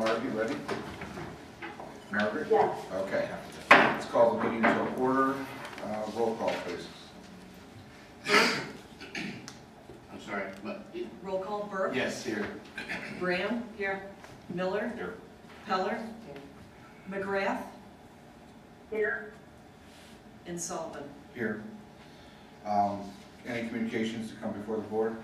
Margie, ready? Margaret? Yes. Okay. Let's call the meeting to order. Uh, Roll call, please. I'm sorry, but, Roll call, Burke. yes, here. Graham. Here. Miller. Here. Peller. Here. McGrath. Here. And Sullivan. Here. Um, Any communications to come before the board?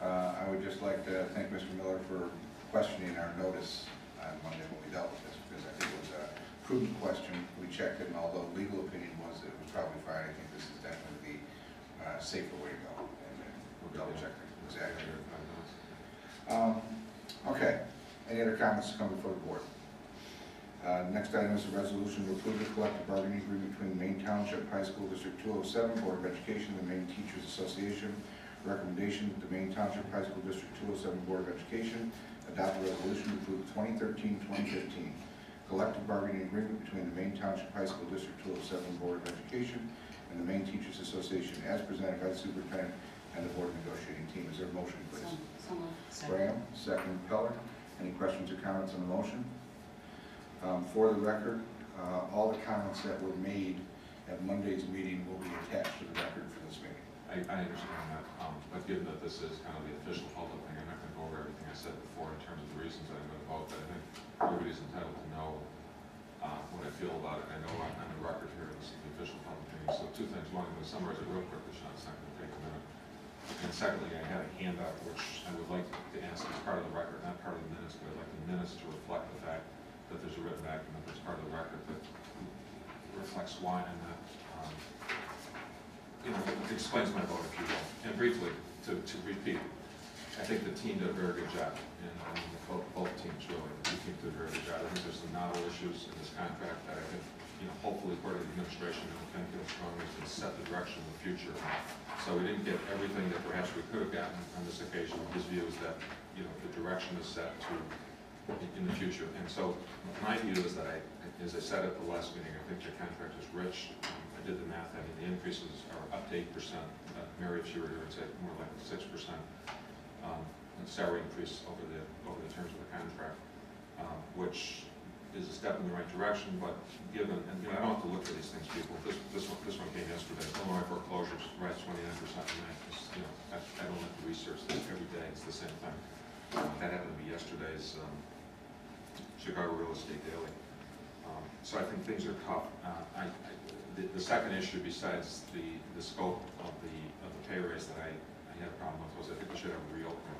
Uh, I would just like to thank Mr. Miller for questioning our notice on Monday when we dealt with this, because I think it was a prudent question. We checked it, and although legal opinion was that it was probably fine, I think this is definitely the uh, safer way to go. And we'll double check it, exactly. Um, Okay, any other comments to come before the board? Uh, Next item is a resolution to approve the collective bargaining agreement between Maine Township High School District 207, Board of Education, and the Maine Teachers Association. Recommendation that the Maine Township High School District 207 Board of Education adopt a resolution to approve the 2013-2015 collective bargaining agreement between the Maine Township High School District 207 Board of Education and the Maine Teachers Association as presented by the superintendent and the board negotiating team. Is there a motion, please? Graham, second Peller. Any questions or comments on the motion? Um, For the record, uh, all the comments that were made at Monday's meeting will be attached to the record for this meeting. I, I understand that, um, but given that this is kind of the official public thing, I'm not gonna go over everything I said before in terms of the reasons I'm gonna vote, but I think everybody's entitled to know, uh, what I feel about it, I know I'm on the record here, this is the official public meeting, so two things, one, I'm gonna summarize it real quick, Sean, it's not gonna take a minute. And secondly, I had a handout which I would like to ask as part of the record, not part of the minutes, but I'd like the minutes to reflect the fact that there's a written document that's part of the record that reflects why I'm not, um, you know, explains my vote, if you will. And briefly, to, to repeat, I think the team did a very good job, and mean, both, both teams really, the team did a very good job. I think there's some novel issues in this contract that I think, you know, hopefully part of the administration and Ken feels strongly to set the direction of the future. So we didn't get everything that perhaps we could have gotten on this occasion. His view is that, you know, the direction is set to, in- in the future. And so my view is that I, as I said at the last meeting, I think the contract is rich. Um, I did the math, I mean, the increases are up to eight percent. Uh, Mary, if she were here, would say more like six percent. Um, salary increase over the, over the terms of the contract, um, which is a step in the right direction, but given, and, you know, I don't have to look for these things, people. This, this one, this one came yesterday. Illinois foreclosures rise twenty-nine percent tonight. It's, You know, I, I don't have to research this every day. It's the same thing. Um, That happened to be yesterday's, um, Chicago Real Estate Daily. Um, So I think things are tough. Uh, I, I, the, second issue besides the, the scope of the, of the pay raise that I, I had a problem with was I think we should have a reopener.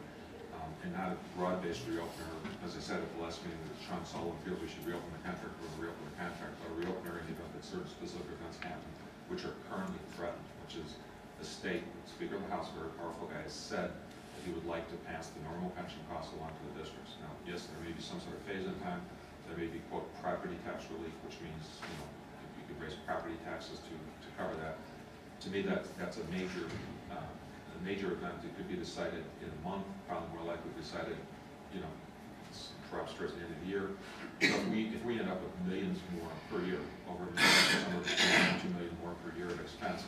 Um, And not a broad-based reopener, as I said at the last meeting, with Sean Sullivan feels we should reopen the contract, we'll reopen the contract, but a reopener in the event that certain specific events happen, which are currently threatened, which is the state, Speaker of the House, very powerful guy, said that he would like to pass the normal pension costs along to the districts. Now, yes, there may be some sort of phase-in time, there may be, quote, property tax relief, which means, you know, could raise property taxes to, to cover that. To me, that's, that's a major, uh, a major event, it could be decided in a month, probably more likely decided, you know, perhaps towards the end of the year. So if we, if we end up with millions more per year, over a two million more per year of expense,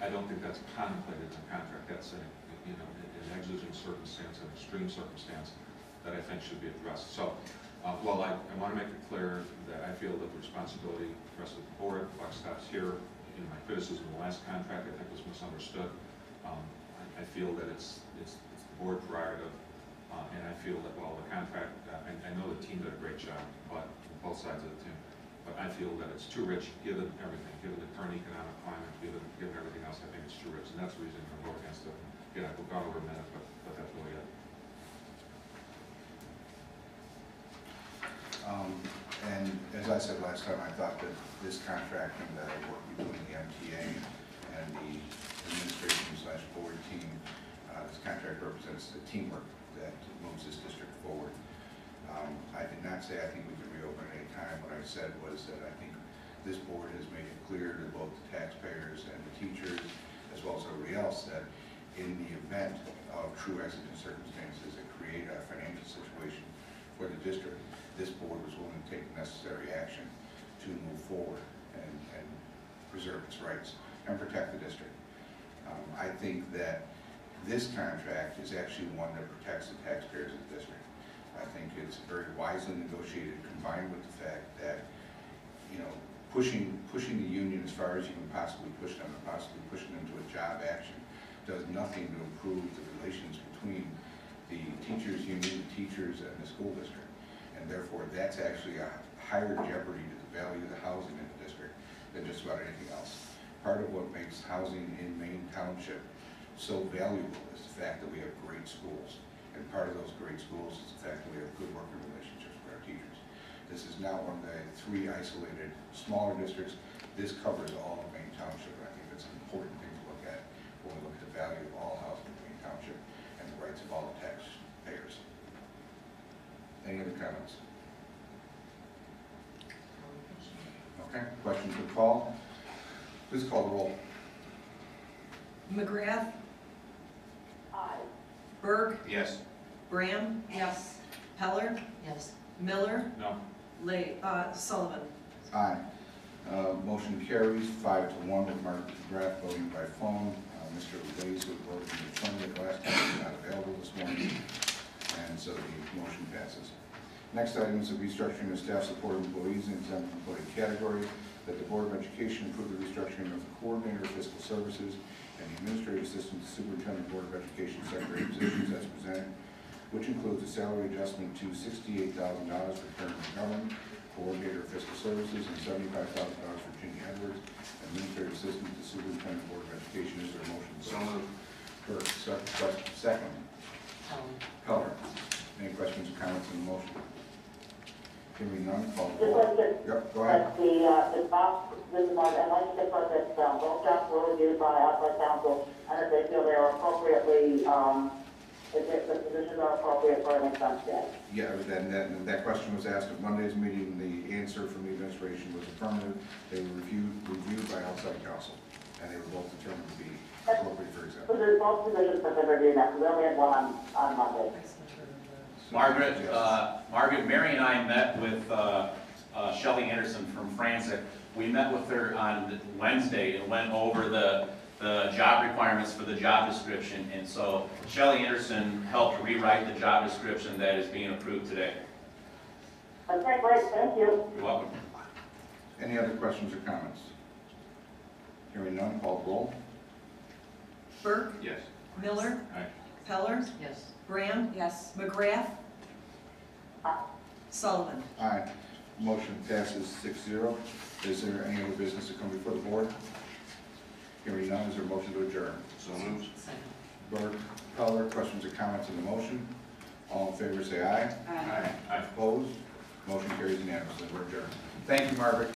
I don't think that's contemplated in the contract, that's a, you know, an exigent circumstance, an extreme circumstance that I think should be addressed. So, uh, while I, I want to make it clear that I feel that the responsibility rests with the board, Buck stops here, in my criticism of the last contract, I think was misunderstood. Um, I, I feel that it's, it's, it's the board prerogative, uh, and I feel that while the contract, uh, I, I know the team did a great job, but, both sides of the team, but I feel that it's too rich, given everything, given the current economic climate, given, given everything else, I think it's too rich, and that's the reason I'm going against it. Again, I've gone over a minute, but, but that's really it. Um, And as I said last time, I thought that this contract and the work between the MTA and the administration slash board team, uh, this contract represents the teamwork that moves this district forward. Um, I did not say I think we can reopen at any time. What I said was that I think this board has made it clear to both the taxpayers and the teachers, as well as everybody else, that in the event of true exigent circumstances that create a financial situation for the district, this board was willing to take the necessary action to move forward and, and preserve its rights and protect the district. Um, I think that this contract is actually one that protects the taxpayers of the district. I think it's very wisely negotiated, combined with the fact that, you know, pushing, pushing the union as far as you can possibly push them, and possibly pushing them to a job action, does nothing to improve the relations between the teachers union, the teachers, and the school district. And therefore, that's actually a higher jeopardy to the value of the housing in the district than just about anything else. Part of what makes housing in Maine Township so valuable is the fact that we have great schools. And part of those great schools is the fact that we have good working relationships with our teachers. This is not one of the three isolated, smaller districts. This covers all of Maine Township, I think that's an important thing to look at when we look at the value of all housing in Maine Township and the rights of all the. Any other comments? Okay, questions for Paul? Please call the roll. McGrath, Aye. Berg, Yes. Graham, Yes. Peller, Yes. Miller, No, Lay, uh, Sullivan. Aye. Uh, Motion carries five to one with Mark McGrath voting by phone. Uh, Mr. Lays who voted in the affirmative last time is not available this morning, and so the motion passes. Next item is the restructuring of staff support employees in exempt employee category, that the Board of Education approve the restructuring of the coordinator of fiscal services and the administrative assistant to superintendent Board of Education secretary positions as presented, which includes a salary adjustment to sixty-eight thousand dollars for Karen McGovern, coordinator of fiscal services, and seventy-five thousand dollars for Ginny Edwards, administrative assistant to superintendent Board of Education. Is there a motion? So moved. Second. Keller. Any questions or comments on the motion? Hearing none, call the Just roll. like to, Yep, go ahead. like the, uh, the box, this is Mark, I'd like to put that, um, both jobs were reviewed by outside counsel, and if they feel they are appropriately, um, if if the positions are appropriate for an exempt status. Yeah, that, that, that question was asked at Monday's meeting, the answer from the administration was affirmative. They were reviewed, reviewed by outside counsel, and they were both determined to be appropriate for So example. there's both positions that they're reviewing now, we only had one on, on Monday. Margaret, uh, Margaret, Mary and I met with uh, uh, Shelley Anderson from Franczek. We met with her on Wednesday and went over the, the job requirements for the job description. And so Shelley Anderson helped rewrite the job description that is being approved today. Okay, great, thank you. You're welcome. Any other questions or comments? Hearing none, call the roll. Berg, Yes. Miller, Aye. Peller, Yes. Graham, Yes. McGrath, Sullivan. Aye. Motion passes six zero. Is there any other business to come before the board? Hearing none, is there a motion to adjourn? So moved. Second. Burke, Keller, questions or comments on the motion? All in favor, say aye. Aye. Opposed? Motion carries unanimously. We're adjourned. Thank you, Margaret.